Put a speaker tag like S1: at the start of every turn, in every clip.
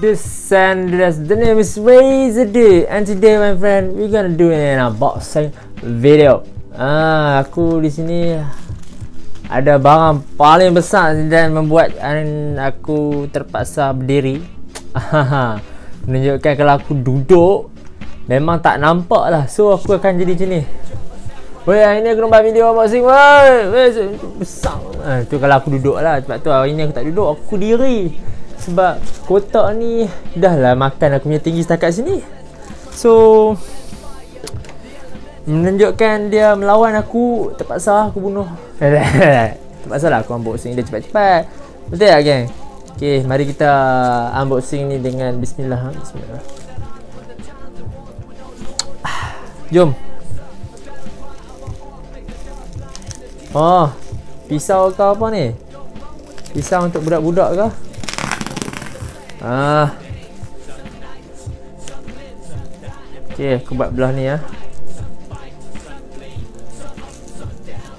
S1: the Sanders. The name is Razor D. And today, my friend, we're gonna do an unboxing video. Ah, aku di sini ada barang paling besar dan membuat aku terpaksa berdiri. Menunjukkan kalau aku duduk memang tak nampak lah. So aku akan jadi macam ni. Weh, hari ni aku buat video unboxing. Weh, besar. Ha, tu kalau aku duduk lah. Sebab tu hari ni aku tak duduk. Aku diri. Sebab kotak ni dah lah makan aku punya tinggi setakat sini. So, menunjukkan dia melawan aku, terpaksa aku bunuh. terpaksa lah aku unboxing dia cepat-cepat. Betul tak, geng? Okay, mari kita unboxing ni dengan bismillah. Bismillah. Jom. Oh, pisau ke apa ni? Pisau untuk budak-budak ke? Ah. Okey, aku buat belah ni ya.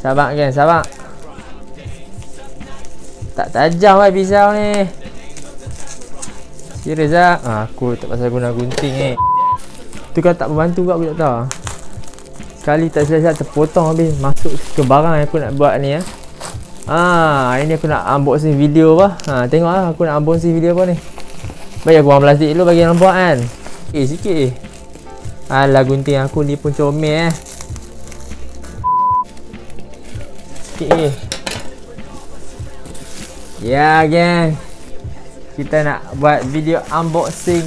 S1: Sabar kan, sabar. Tak tajam lah pisau ni. Serius ah. ah aku tak pasal guna gunting ni. Tu kan tak membantu kat aku tak tahu. Sekali tak silap terpotong habis Masuk ke barang yang aku nak buat ni. Ah, hari ni aku nak unboxing video apa ha, Tengok lah aku nak unboxing video apa ni Baik aku buang plastik dulu bagi nampak kan? Eh sikit eh. Alah gunting aku ni pun comel eh. Sikit eh. Ya geng. Kita nak buat video unboxing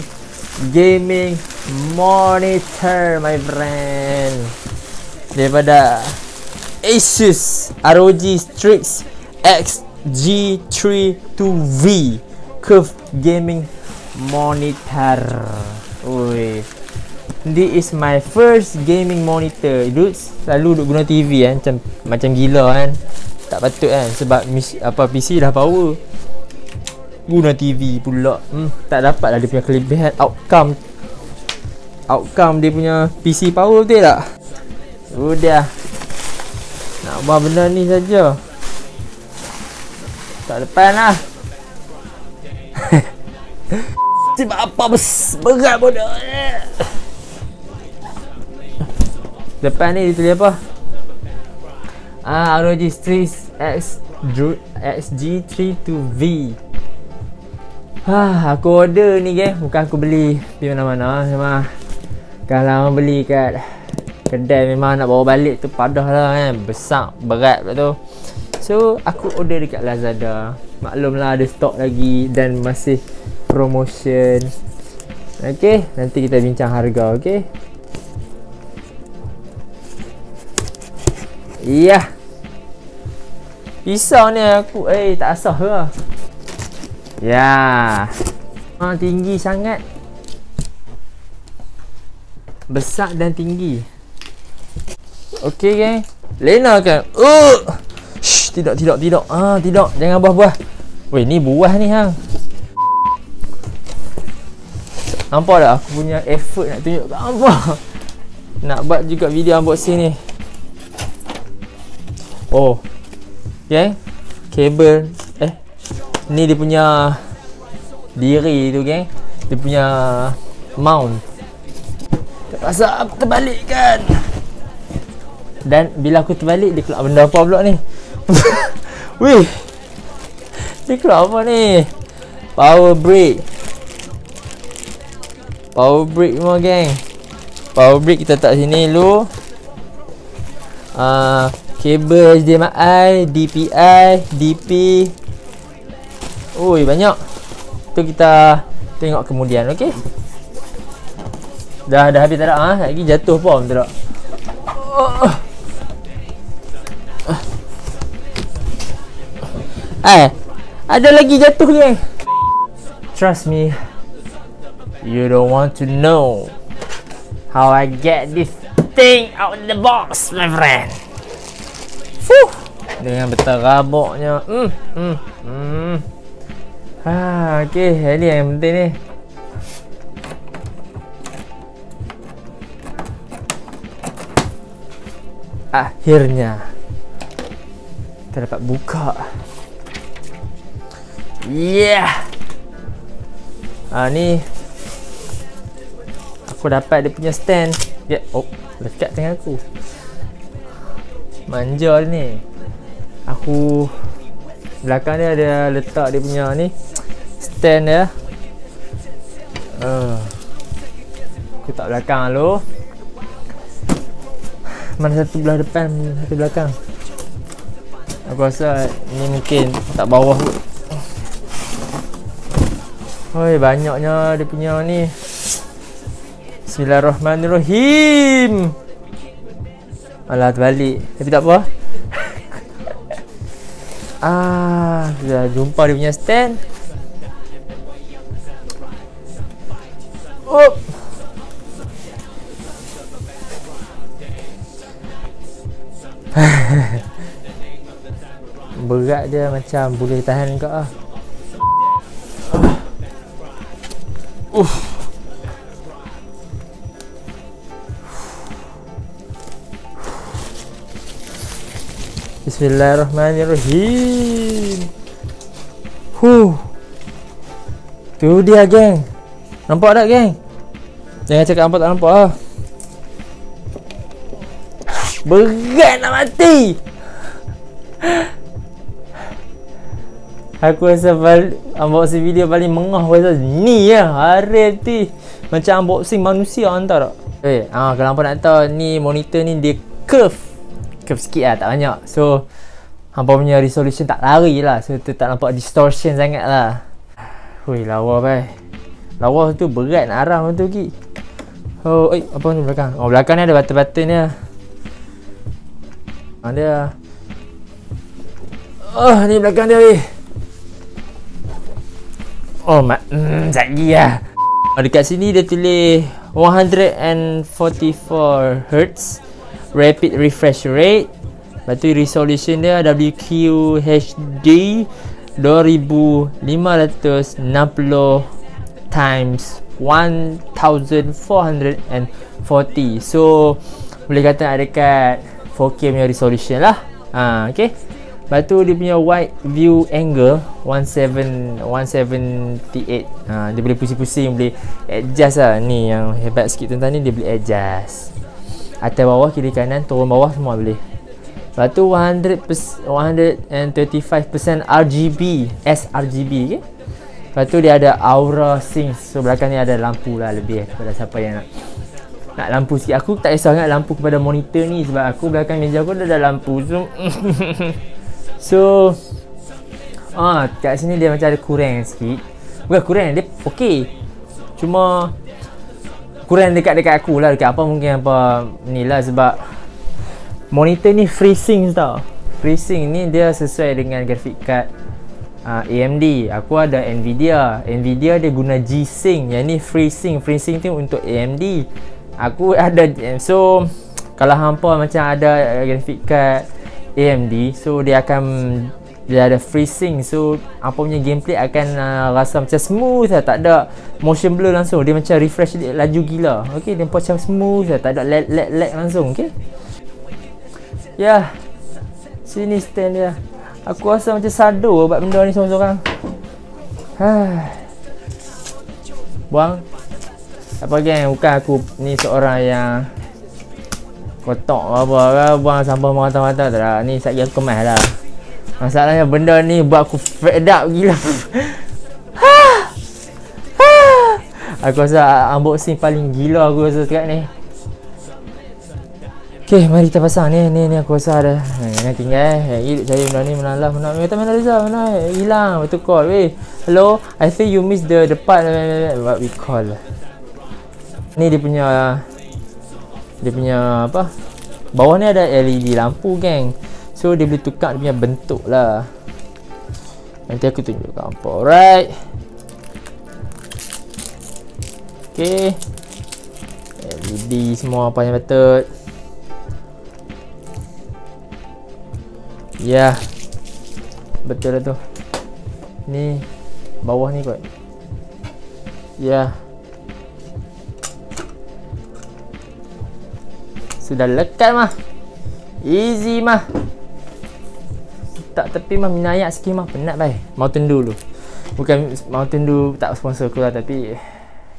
S1: Gaming monitor my friend. Daripada Asus ROG Strix X G32V Curve Gaming Monitor. Oi. This is my first gaming monitor. Dudes selalu duk guna TV kan macam macam gila kan. Tak patut kan sebab mis, apa PC dah power. Guna TV pula. Hmm, tak dapat lah dia punya kelebihan outcome outcome dia punya PC power betul tak? Sudah Nak buat benda ni saja. Tak depan lah Sebab apa berat bodoh Depan ni ditulis apa? Ah, ROG Strix X XG32V Ah, aku order ni geng. Bukan aku beli. Di mana-mana Memang. Kalau beli kat kedai memang nak bawa balik tu padah lah kan. Besar berat tu. So aku order dekat Lazada. Maklumlah ada stok lagi dan masih promotion ok nanti kita bincang harga ok iya yeah. pisau ni aku eh tak asah ke ya yeah. ah, tinggi sangat besar dan tinggi Okey geng. Lena kan. Uh. Shh, tidak tidak tidak. Ah, tidak. Jangan buah-buah. Weh, ni buah ni hang. Nampak tak aku punya effort nak tunjuk kat apa? Nak buat juga video unboxing ni. Oh. Geng. Kabel eh ni dia punya diri tu geng. Dia punya mount. Terpaksa aku terbalikkan. Dan bila aku terbalik dia keluar benda apa pula ni Wih Dia keluar apa ni Power brake Power brake semua geng Power brake kita tak sini dulu uh, Kabel HDMI DPI DP Ui banyak Tu kita Tengok kemudian okay Dah dah habis tak ada ha? Lagi jatuh pun tak ada oh. Eh, ada lagi jatuh ni. Trust me. You don't want to know how I get this thing out of the box, my friend. Fuh. Dengan berterabuknya. Hmm, hmm, hmm. Ha, okey, ini yang penting ni. Akhirnya kita dapat buka. Yeah. uh, ni aku dapat dia punya stand. Ya oh lekat dengan aku. Manja ni. Aku belakang dia ada letak dia punya ni stand dia. Uh, aku tak belakang dulu mana satu belah depan satu belakang. Aku rasa ni mungkin tak bawah. Oi banyaknya dia punya ni Bismillahirrahmanirrahim. Alah terbalik. Tapi tak apa. Ah, Dah jumpa dia punya stand. Oh Berat dia macam boleh tahan kau ah. Uh. Bismillahirrahmanirrahim. Huh. Tu dia geng. Nampak tak geng? Jangan cakap nampak tak nampak ah. Berat nak mati. Aku rasa bal- unboxing video paling mengah pasal ni ya hari ti macam unboxing manusia hantar tak? Eh, ah kalau hampa nak tahu ni monitor ni dia curve. Curve sikit lah, tak banyak. So hampa punya resolution tak lari lah. So tu tak nampak distortion sangat lah. Hui, lawa bai. Lawa tu berat nak aram tu ki. Oh, eh, apa ni belakang? Oh, belakang ni ada batu-batu ni. Ada. Oh, ni belakang dia weh. Oh, mak. Hmm, lagi lah. Oh, dekat sini dia tulis 144 Hz rapid refresh rate. Lepas tu resolution dia WQHD 2560 times 1440. So boleh kata nak dekat 4K punya resolution lah. Ha, okay. Lepas tu dia punya wide view angle 17 178. Ha, dia boleh pusing-pusing, boleh adjust lah. Ni yang hebat sikit tentang ni dia boleh adjust. Atas bawah, kiri kanan, turun bawah semua boleh. Lepas tu 100 135% RGB, sRGB okay? Lepas tu dia ada Aura Sync. So belakang ni ada lampu lah lebih kepada siapa yang nak nak lampu sikit. Aku tak kisah sangat lampu kepada monitor ni sebab aku belakang meja aku dah ada lampu. So So Ah, kat sini dia macam ada kurang sikit. Bukan kurang, dia okey. Cuma kurang dekat-dekat aku lah dekat apa mungkin apa ni lah sebab monitor ni FreeSync tau. FreeSync ni dia sesuai dengan graphic card uh, AMD. Aku ada Nvidia. Nvidia dia guna G-Sync. Yang ni FreeSync. FreeSync tu untuk AMD. Aku ada so kalau hampa macam ada graphic card AMD so dia akan dia ada FreeSync so apa punya gameplay akan uh, rasa macam smooth lah. Tak ada motion blur langsung. Dia macam refresh dia laju gila. Ok dia macam smooth lah. Tak ada lag lag lag langsung ok ya. Yeah. sini stand dia. Aku rasa macam sado buat benda ni seorang-seorang. Buang. Apa geng bukan aku ni seorang yang kotak apa ke buang sampah mata-mata tak lah ni saya aku kemas lah masalahnya benda ni buat aku fed up gila. Aku rasa unboxing paling gila aku rasa sekarang ni. Okay, mari kita pasang ni, ni, ni aku rasa ada. Jangan tinggal eh, hidup saya benda ni menalah mana, kata mana Rizal, mana, hilang, betul call, weh Hello, I think you miss the, the part, what we call? Ni dia punya dia punya apa? Bawah ni ada LED lampu geng so dia boleh tukar dia punya bentuk lah. Nanti aku tunjuk apa alright. Ok LED semua apa yang betul ya. Yeah. betul lah tu. Ni bawah ni kot. Ya. Yeah. Sudah lekat mah. Easy mah Tak tepi mah Minayak sikit mah Penat baik Mau tendu dulu. Bukan Mountain Dew tak sponsor aku lah tapi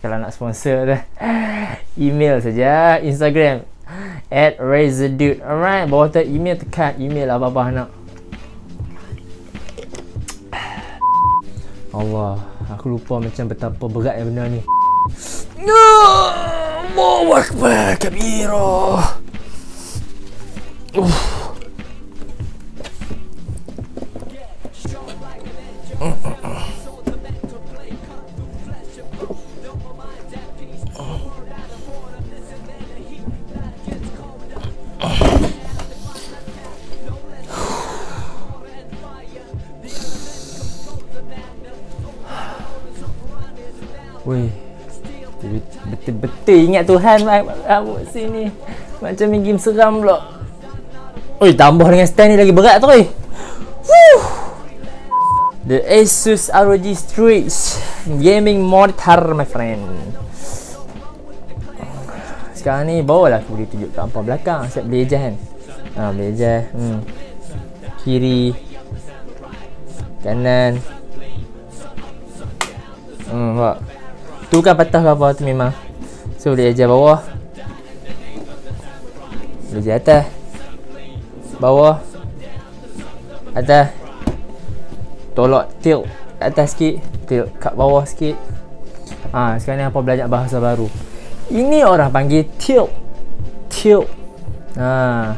S1: kalau nak sponsor dah. Email saja Instagram at razordude alright bawah tu email tekan email apa-apa nak Allah aku lupa macam betapa berat yang benda ni. Allahu Akbar kabira uh. Betul-betul ingat Tuhan Awak sini Macam ni game seram pula. Oi tambah dengan stand ni lagi berat tu oi. The Asus ROG Strix Gaming monitor my friend. Sekarang ni bawa lah aku boleh tunjuk kat ampah belakang. Siap ejar kan? Ha ejar hmm. Kiri. Kanan. Hmm buat Tu kan patah ke apa tu memang So boleh ajar bawah. Boleh ajar atas. Bawah. Atas. Tolak tilt atas sikit. Tilt kat bawah sikit. Ha, Sekarang ni apa belajar bahasa baru? Ini orang panggil tilt. Tilt. Ha.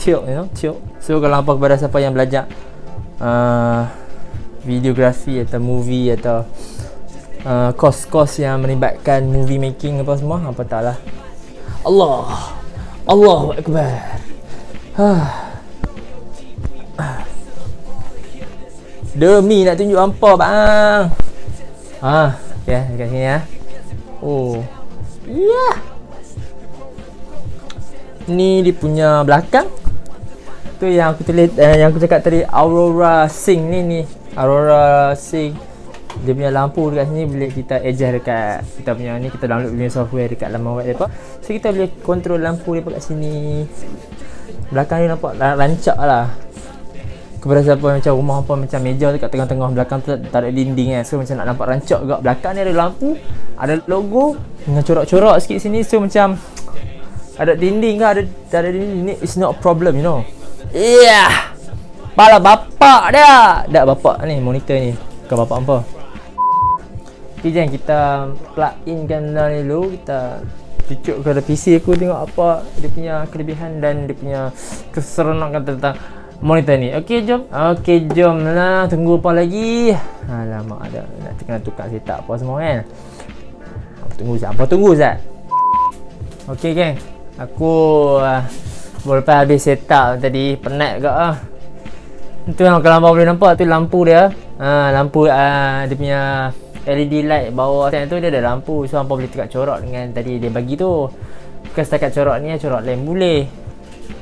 S1: Tilt you know Tilt. So kalau apa kepada siapa yang belajar uh, Videografi atau movie atau uh, kos-kos yang melibatkan movie making apa semua apa tak lah Allah Allahu Akbar Demi nak tunjuk apa bang Ha, okay, dekat sini ya. Oh. Ya. Yeah. Ni dia punya belakang. Tu yang aku tulis eh, yang aku cakap tadi Aurora Sync ni ni. Aurora Sync dia punya lampu dekat sini boleh kita adjust dekat kita punya ni kita download punya software dekat laman web depa so kita boleh control lampu depa kat sini. Belakang ni nampak rancak lah. Kepada siapa macam rumah apa macam meja dekat tengah-tengah belakang tu tak ada dinding kan. So macam nak nampak rancak juga. Belakang ni ada lampu ada logo dengan corak-corak sikit sini. So macam ada dinding ke ada tak ada dinding ni it's not a problem you know. Yeah. Pala bapak dia. Tak bapak ni monitor ni. Bukan bapak apa Okay jom kita plug in kan dulu. Kita cucuk ke PC aku tengok apa dia punya kelebihan dan dia punya keseronokan tentang monitor ni. Okay jom. Okay jom lah tunggu apa lagi? Alamak ada. Nak kena tukar setup apa semua kan? Tunggu Zat apa tunggu Zat Okay geng. Aku uh, Lepas habis setup tadi penat juga ah. Itu yang kalau boleh nampak. Tu lampu dia. Ha, Lampu uh, dia punya LED light bawah tu dia ada lampu. So hampa boleh tekak corak dengan tadi dia bagi tu. Bukan setakat corak ni corak lain boleh.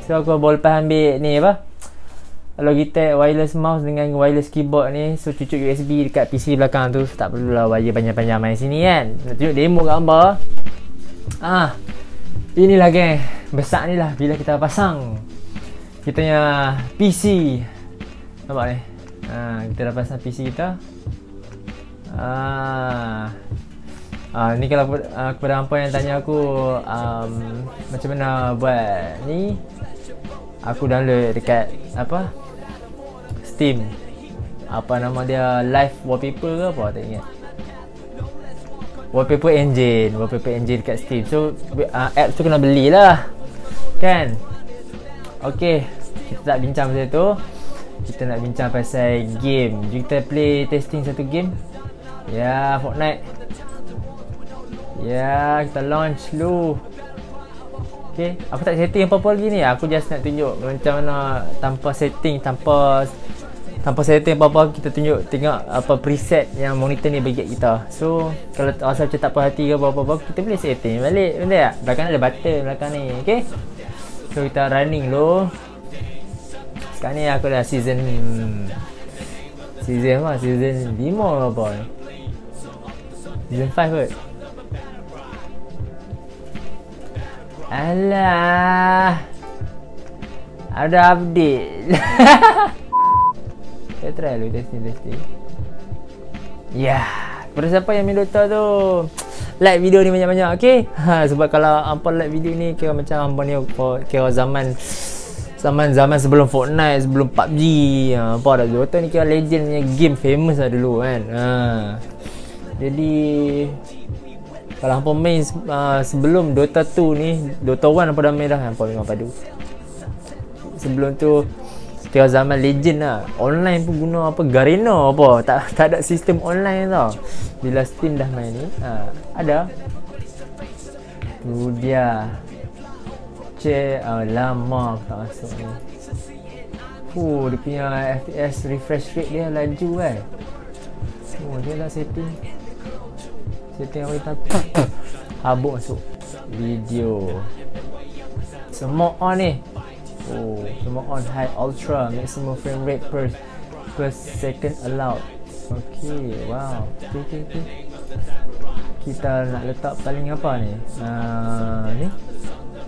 S1: So aku boleh lepas ambil ni apa? Kita wireless mouse dengan wireless keyboard ni. So cucuk USB dekat PC belakang tu. So, tak perlulah wire panjang-panjang main sini kan? Nak tunjuk demo gambar. Ah inilah geng. Besar ni lah bila kita pasang. Kita punya PC nampak ni? Ha, kita dah pasang PC kita Ah. Ah ni kalau uh, kepada hampa yang tanya aku um, macam mana buat ni aku download dekat apa? Steam. Apa nama dia? Live wallpaper ke apa tak ingat. Wallpaper engine wallpaper engine dekat Steam. So uh, app tu kena belilah. Kan? Okay kita tak bincang pasal tu. Kita nak bincang pasal game. Kita play testing satu game Ya, Fortnite. Ya, kita launch dulu. Okay, aku tak setting apa-apa lagi ni. Aku just nak tunjuk macam mana tanpa setting, tanpa tanpa setting apa-apa kita tunjuk tengok apa preset yang monitor ni bagi kita. So, kalau rasa macam tak perhati ke apa-apa, kita boleh setting balik. Benda tak? Belakang ada button belakang ni. Okay? So, kita running dulu. Sekarang ni aku dah season Season apa? Season 5 apa? Season 5 kot Alah Ada update Kita try dulu testing testing Ya, yeah. kepada siapa yang main Dota tu, like video ni banyak-banyak, okay? Ha, sebab kalau hampa like video ni, kira macam hampa ni kira zaman zaman-zaman sebelum Fortnite, sebelum PUBG. Ha, apa dah Dota ni kira legend punya game famous lah dulu kan. Ha. Jadi kalau hampa main uh, sebelum Dota 2 ni, Dota 1 hampa dah main dah, hampa memang padu. Sebelum tu Kira zaman legend lah. Online pun guna apa Garena apa. Tak tak ada sistem online tau. Bila Steam dah main ni ha, Ada. Tu dia. Cek oh, Lama tak masuk ni. Fuh, dia punya FPS refresh rate dia laju kan Oh, dia lah setting Setting apa kita Habuk masuk Video Semua on ni Oh, semua on high ultra maximum frame rate per per second allowed. Okay, wow. Okay, okay, okay. Kita nak letak paling apa ni? Uh, ni.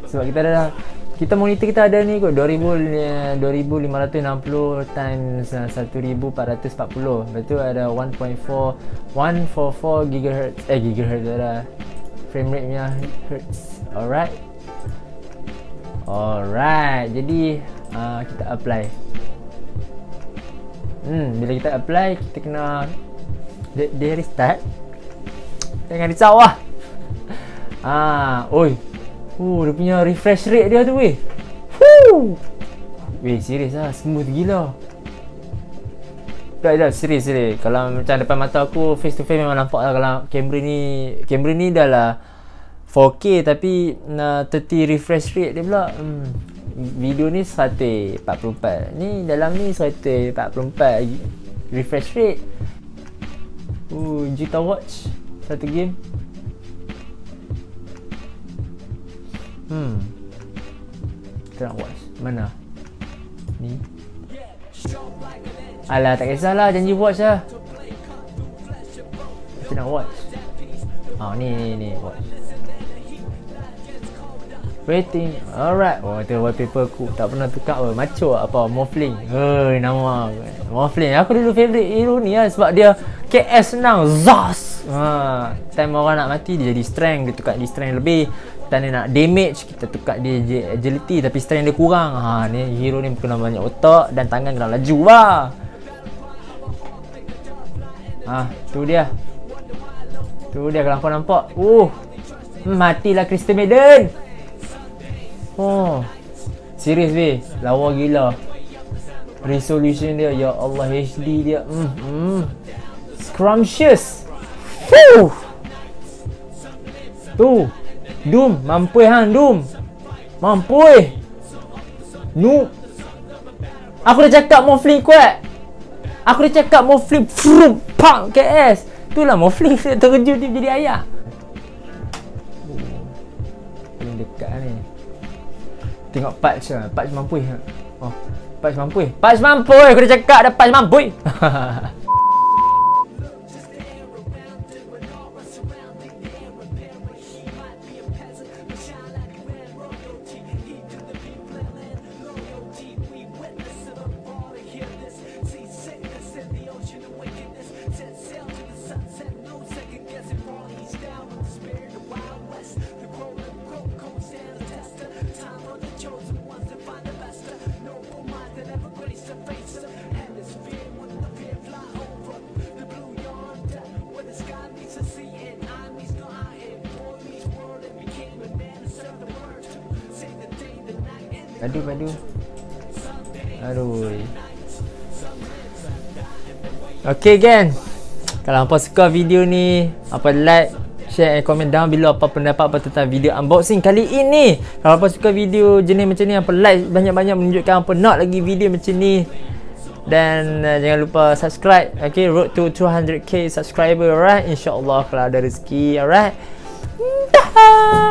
S1: Sebab kita dah kita monitor kita ada ni kot 2000 2560 times 1440. Lepas tu ada 1.4 144 GHz eh GHz ada frame rate nya hertz. Alright. Alright, jadi uh, kita apply. Hmm, bila kita apply, kita kena dia restart. Jangan risau lah. Ah, oi. Uh, dia punya refresh rate dia tu weh. Woo. Weh, serius lah, smooth gila. Tak, tak, serius, serius. Kalau macam depan mata aku, face to face memang nampak lah kalau kamera ni, kamera ni dah lah 4K tapi uh, 30 refresh rate dia pula hmm, video ni 144 ni dalam ni 144 refresh rate uh, juta watch satu game hmm. Kita nak watch mana? Ni? Alah tak kisahlah. Janji watch lah kita nak watch. Oh ni ni ni. Watch. Rating Alright. Oh tu wallpaper aku Tak pernah tukar apa. Macho apa? Morphling Hei nama Morphling Aku dulu favourite hero ni lah Sebab dia KS senang Zos ha, Time orang nak mati Dia jadi strength. Dia tukar di strength lebih Time dia nak damage Kita tukar dia agility Tapi strength dia kurang ha, ni Hero ni kena banyak otak Dan tangan kena laju lah Ah, tu dia. Tu dia kalau kau nampak. Uh. Matilah Crystal Maiden. Oh. Serius weh, lawa gila. Resolution dia ya Allah HD dia. Hmm. hmm. Scrumptious. Fuh. Tu. Doom, mampu hang Doom. Mampu. Nu. Aku dah cakap mau flip kuat. Aku dah cakap mau flip frum pang KS. Itulah mau flip terkejut dia jadi ayah. Paling dekat ni. Tengok patch lah Patch mampu Oh Patch mampu Patch mampu Aku dah cakap ada patch mampu Aduh, aduh. Aduh. Okay, gang. Kalau apa suka video ni, apa like, share and comment down below apa pendapat apa tentang video unboxing kali ini. Kalau apa suka video jenis macam ni, apa like banyak-banyak menunjukkan apa nak lagi video macam ni. Dan uh, jangan lupa subscribe. Okay, road to 200k subscriber, alright. InsyaAllah kalau ada rezeki, alright. Dah.